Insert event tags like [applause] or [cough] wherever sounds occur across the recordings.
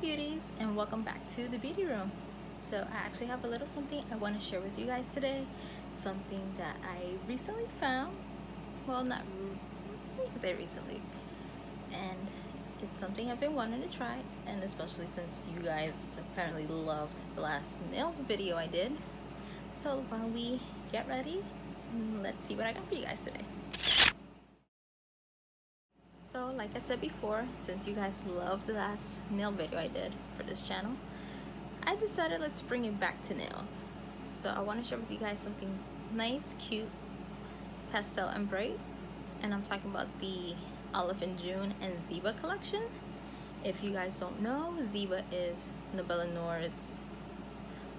beauties and welcome back to the beauty room. So I actually have a little something I want to share with you guys today. Something that I recently found. Well not I say recently. And it's something I've been wanting to try and especially since you guys apparently loved the last nails video I did. So while we get ready mm, let's see what I got for you guys today so like I said before, since you guys loved the last nail video I did for this channel, I decided let's bring it back to nails. So I want to share with you guys something nice, cute, pastel and bright. And I'm talking about the Olive and June and Zeba collection. If you guys don't know, Zeba is Nabela Noor's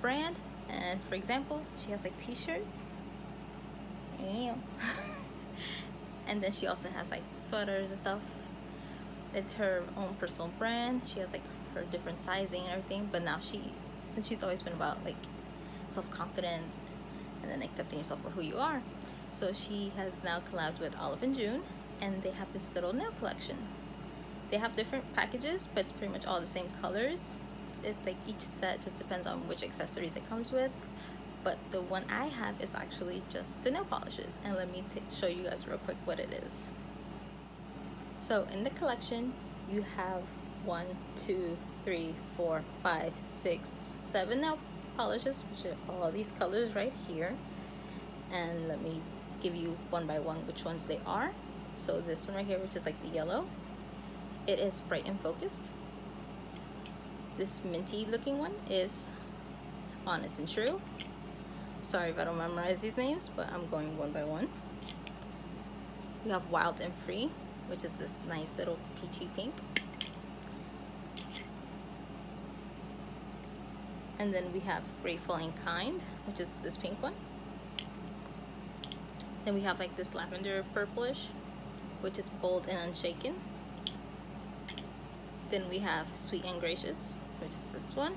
brand. And for example, she has like t-shirts. Damn. [laughs] and then she also has like sweaters and stuff. It's her own personal brand. She has like her different sizing and everything. But now she since she's always been about like self-confidence and then accepting yourself for who you are. So she has now collabed with Olive and June and they have this little nail collection. They have different packages but it's pretty much all the same colors. It like each set just depends on which accessories it comes with but the one I have is actually just the nail polishes. And let me show you guys real quick what it is. So in the collection you have one two three four five six seven nail polishes which are all these colors right here. And let me give you one by one which ones they are. So this one right here which is like the yellow it is bright and focused. This minty looking one is honest and true Sorry if I don't memorize these names, but I'm going one by one. We have Wild and Free, which is this nice little peachy pink. And then we have Grateful and Kind, which is this pink one. Then we have like this lavender purplish, which is bold and unshaken. Then we have Sweet and Gracious, which is this one.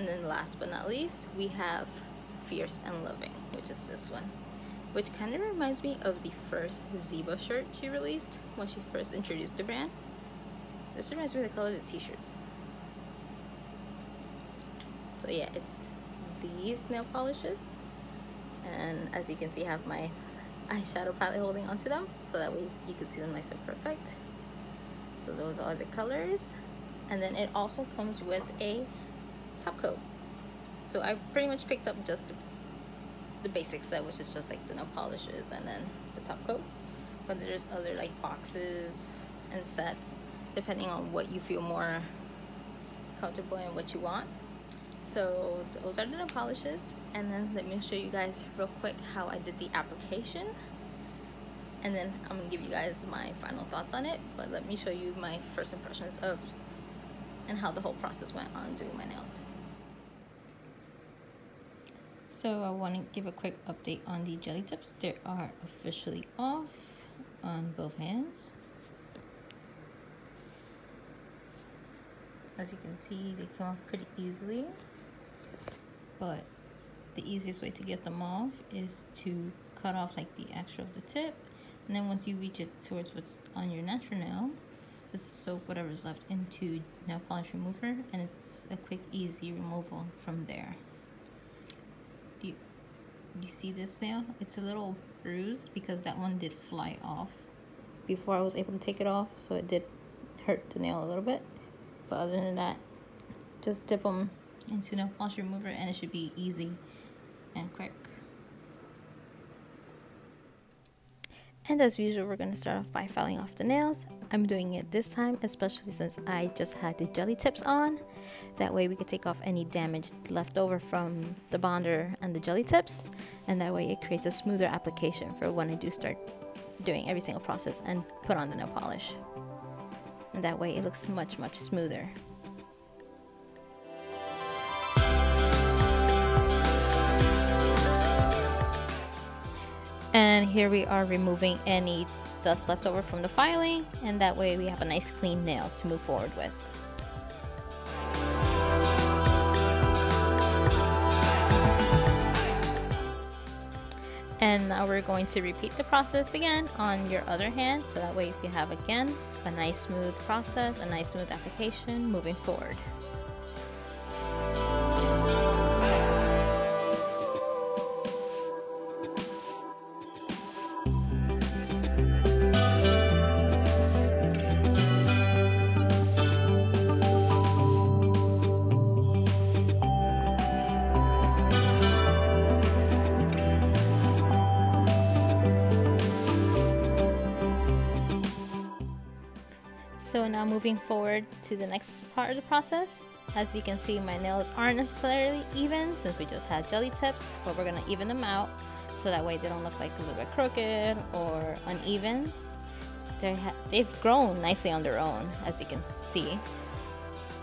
And then last but not least, we have Fierce and Loving, which is this one. Which kind of reminds me of the first Zeba shirt she released when she first introduced the brand. This reminds me of the color of the t-shirts. So yeah, it's these nail polishes. And as you can see, I have my eyeshadow palette holding onto them. So that way you can see them nice and perfect. So those are the colors. And then it also comes with a top coat. So I pretty much picked up just the, the basic set, which is just like the nail polishes and then the top coat. But there's other like boxes and sets depending on what you feel more comfortable and what you want. So those are the nail polishes. And then let me show you guys real quick how I did the application. And then I'm gonna give you guys my final thoughts on it. But let me show you my first impressions of and how the whole process went on doing my nails. So I want to give a quick update on the jelly tips. They are officially off on both hands. As you can see, they come off pretty easily. But the easiest way to get them off is to cut off like the extra of the tip. And then once you reach it towards what's on your natural nail, just soak whatever's left into nail polish remover and it's a quick easy removal from there you see this nail? It's a little bruised because that one did fly off before I was able to take it off. So it did hurt the nail a little bit. But other than that, just dip them into nail polish remover and it should be easy and quick. And as usual, we're going to start off by filing off the nails. I'm doing it this time, especially since I just had the jelly tips on. That way we can take off any damage left over from the bonder and the jelly tips. And that way it creates a smoother application for when I do start doing every single process and put on the nail polish. And that way it looks much, much smoother. And here we are removing any dust left over from the filing and that way we have a nice clean nail to move forward with. And now uh, we're going to repeat the process again on your other hand so that way if you have again a nice smooth process, a nice smooth application moving forward. Now moving forward to the next part of the process. As you can see, my nails aren't necessarily even since we just had jelly tips, but we're gonna even them out so that way they don't look like a little bit crooked or uneven. they they've grown nicely on their own, as you can see,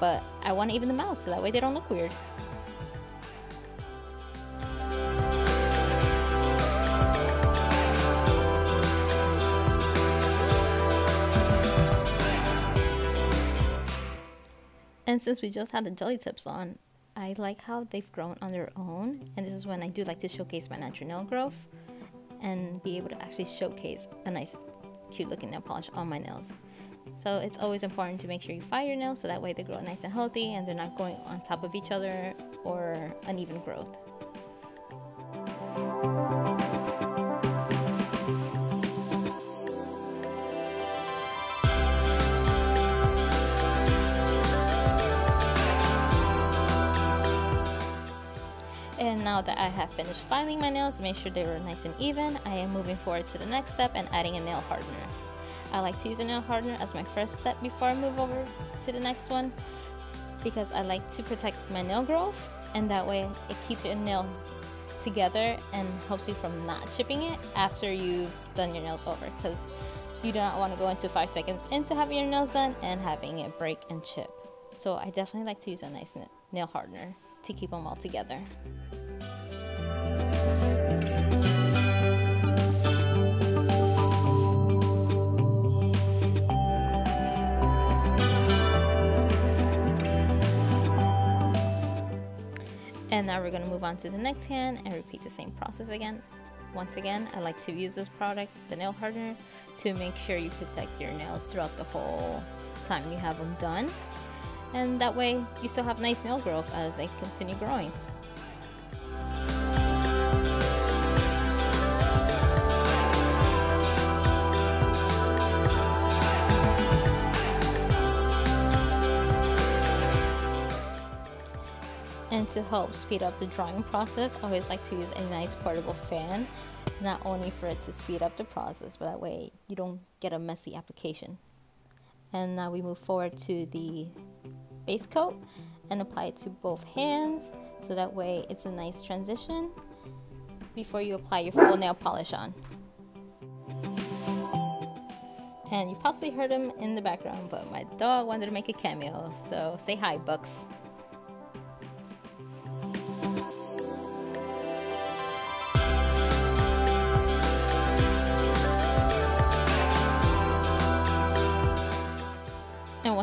but I wanna even them out so that way they don't look weird. And since we just had the jelly tips on, I like how they've grown on their own. And this is when I do like to showcase my natural nail growth and be able to actually showcase a nice cute looking nail polish on my nails. So it's always important to make sure you file your nails so that way they grow nice and healthy and they're not going on top of each other or uneven growth. I have finished filing my nails, make sure they were nice and even, I am moving forward to the next step and adding a nail hardener. I like to use a nail hardener as my first step before I move over to the next one because I like to protect my nail growth and that way it keeps your nail together and helps you from not chipping it after you've done your nails over because you do not want to go into five seconds into having your nails done and having it break and chip. So I definitely like to use a nice nail hardener to keep them all together. And now we're going to move on to the next hand and repeat the same process again. Once again, I like to use this product, the nail hardener, to make sure you protect your nails throughout the whole time you have them done. And that way you still have nice nail growth as they continue growing. And to help speed up the drying process, I always like to use a nice portable fan, not only for it to speed up the process, but that way you don't get a messy application. And now we move forward to the base coat and apply it to both hands, so that way it's a nice transition before you apply your full nail polish on. And you possibly heard him in the background, but my dog wanted to make a cameo, so say hi, Bucks.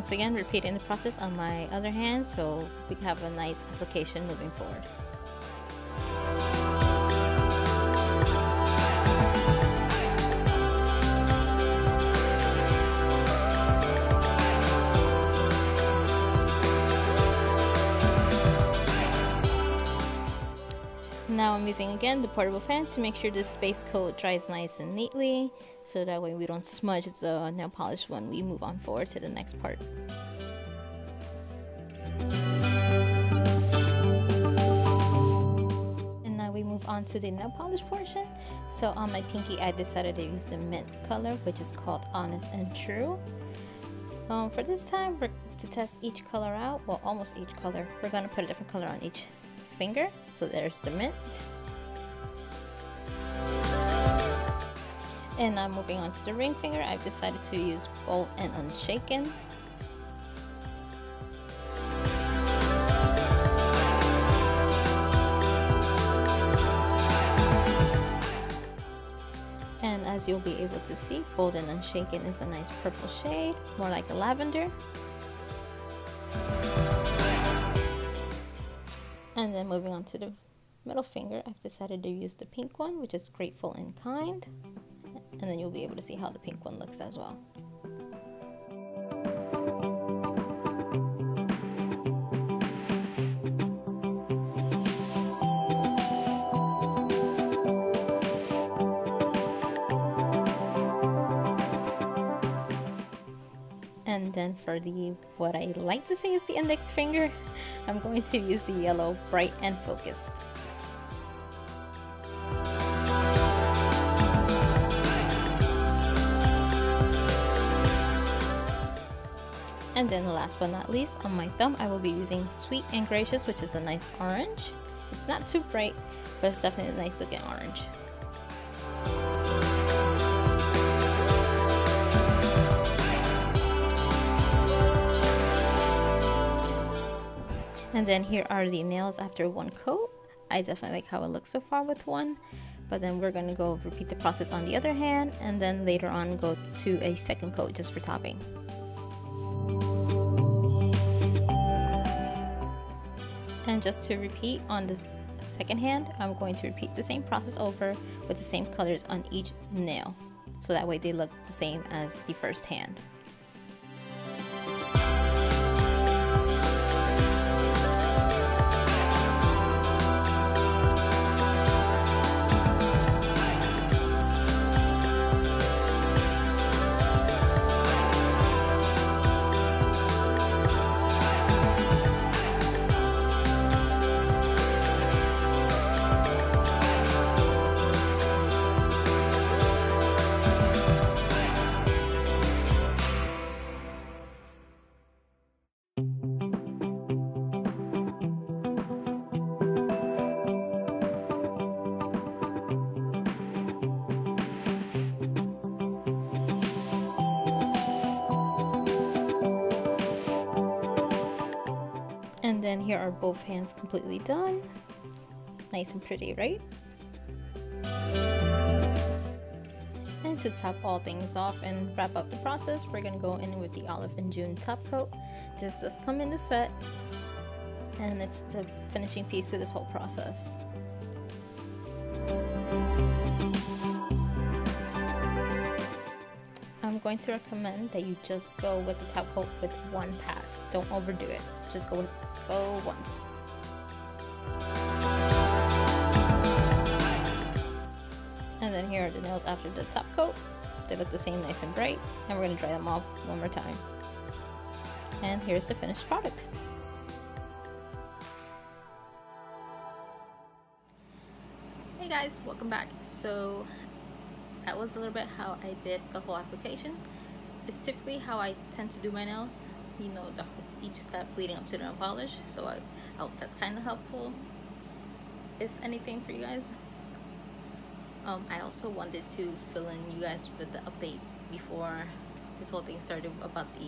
Once again repeating the process on my other hand so we have a nice application moving forward. Now I'm using again the portable fan to make sure this base coat dries nice and neatly so that way we don't smudge the nail polish when we move on forward to the next part. And now we move on to the nail polish portion. So on my pinky I decided to use the mint color which is called Honest and True. Um, for this time, we're to test each color out, well almost each color, we're going to put a different color on each finger. So there's the mint. And now moving on to the ring finger, I've decided to use bold and unshaken. And as you'll be able to see, bold and unshaken is a nice purple shade, more like a lavender. And then moving on to the middle finger, I've decided to use the pink one, which is Grateful and Kind. And then you'll be able to see how the pink one looks as well. Then for the what I like to say is the index finger [laughs] I'm going to use the yellow bright and focused And then last but not least, on my thumb, I will be using Sweet and Gracious, which is a nice orange. It's not too bright, but it's definitely a nice looking orange. And then here are the nails after one coat. I definitely like how it looks so far with one. But then we're going to go repeat the process on the other hand and then later on go to a second coat just for topping. And just to repeat on this second hand, I'm going to repeat the same process over with the same colors on each nail. So that way they look the same as the first hand. Here are both hands completely done. Nice and pretty, right? And to top all things off and wrap up the process, we're gonna go in with the Olive and June top coat. This does come in the set, and it's the finishing piece to this whole process. I'm going to recommend that you just go with the top coat with one pass. Don't overdo it. Just go with go once. And then here are the nails after the top coat. They look the same nice and bright. And we're to dry them off one more time. And here's the finished product. Hey guys, welcome back. So that was a little bit how I did the whole application. It's typically how I tend to do my nails. You know, the each step leading up to the nail polish. So I, I hope that's kind of helpful, if anything, for you guys. Um, I also wanted to fill in you guys with the update before this whole thing started about the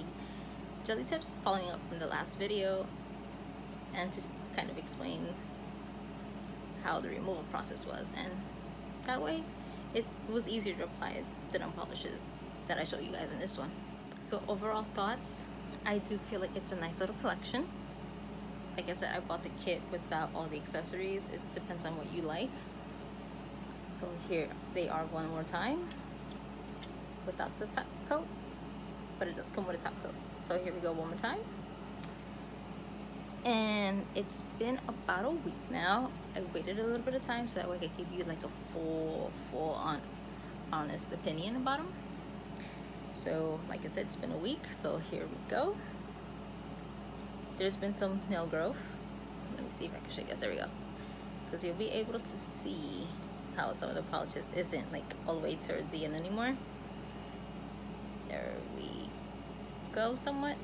jelly tips, following up from the last video, and to kind of explain how the removal process was. And that way, it was easier to apply the nail polishes that I showed you guys in this one. So overall thoughts, I do feel like it's a nice little collection. Like I said, I bought the kit without all the accessories. It depends on what you like. So here they are one more time without the top coat, but it does come with a top coat. So here we go one more time. And it's been about a week now. I waited a little bit of time so that way I could give you like a full, full on honest opinion about them. So like I said, it's been a week, so here we go. There's been some nail growth. Let me see if I can show you guys. There we go. Because you'll be able to see how some of the polish isn't like all the way towards the end anymore. There we go somewhat.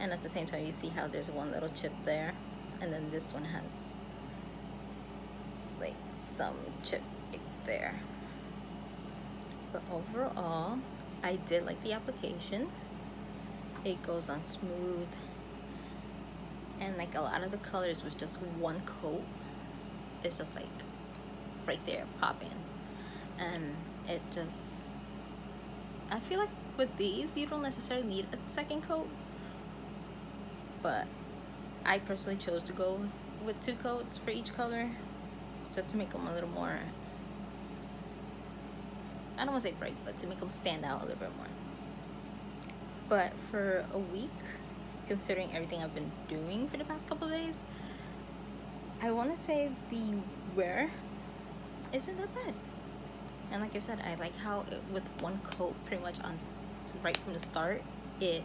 And at the same time, you see how there's one little chip there. And then this one has like some chip right there but overall I did like the application. It goes on smooth. And like a lot of the colors with just one coat it's just like right there popping. And it just I feel like with these you don't necessarily need a second coat. But I personally chose to go with two coats for each color just to make them a little more I don't want to say bright but to make them stand out a little bit more. But for a week considering everything I've been doing for the past couple days I want to say the wear isn't that bad. And like I said I like how it, with one coat pretty much on right from the start it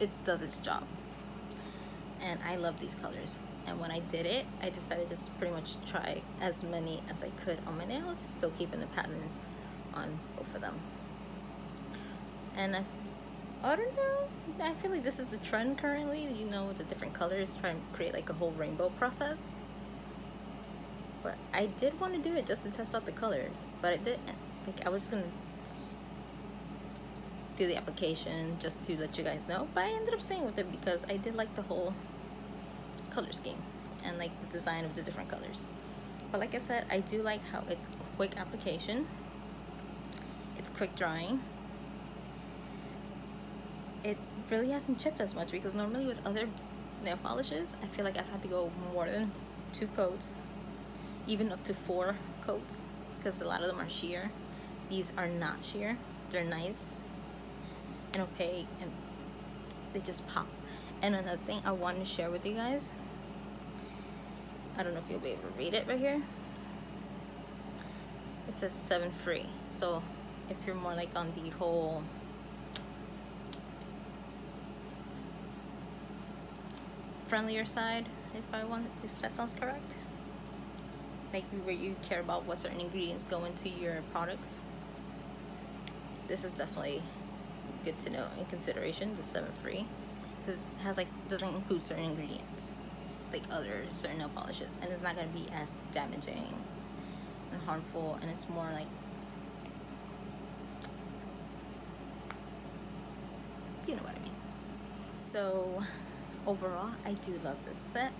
it does its job. And I love these colors. And when I did it I decided just pretty much try as many as I could on my nails still keeping the pattern on both of them. And I, I don't know. I feel like this is the trend currently. You know the different colors try to create like a whole rainbow process. But I did want to do it just to test out the colors but I did like I was gonna do the application just to let you guys know but I ended up staying with it because I did like the whole color scheme and like the design of the different colors. But like I said I do like how it's quick application it's quick drying. It really hasn't chipped as much because normally with other nail polishes I feel like I've had to go more than two coats even up to four coats because a lot of them are sheer. These are not sheer. They're nice and opaque and they just pop. And another thing I want to share with you guys I don't know if you'll be able to read it right here. It says seven free. So if you're more like on the whole friendlier side if I want if that sounds correct? Like where you care about what certain ingredients go into your products? This is definitely good to know in consideration the seven free because it has like doesn't include certain ingredients like other certain nail polishes and it's not going to be as damaging and harmful and it's more like you know what I mean. So overall I do love this set.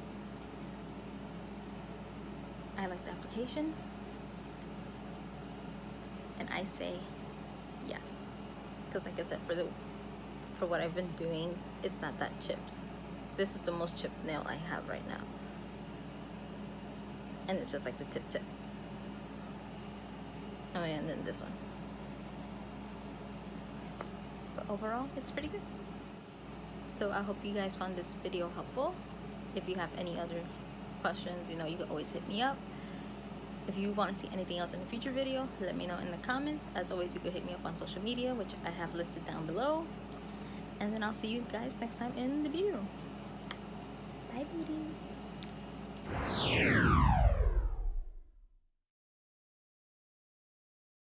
I like the application. And I say yes. Because like I said for the for what I've been doing it's not that chipped. This is the most chipped nail I have right now. And it's just like the tip tip. Oh yeah and then this one overall it's pretty good. So I hope you guys found this video helpful. If you have any other questions you know you can always hit me up. If you want to see anything else in a future video let me know in the comments. As always you can hit me up on social media which I have listed down below. And then I'll see you guys next time in the video. Bye beauties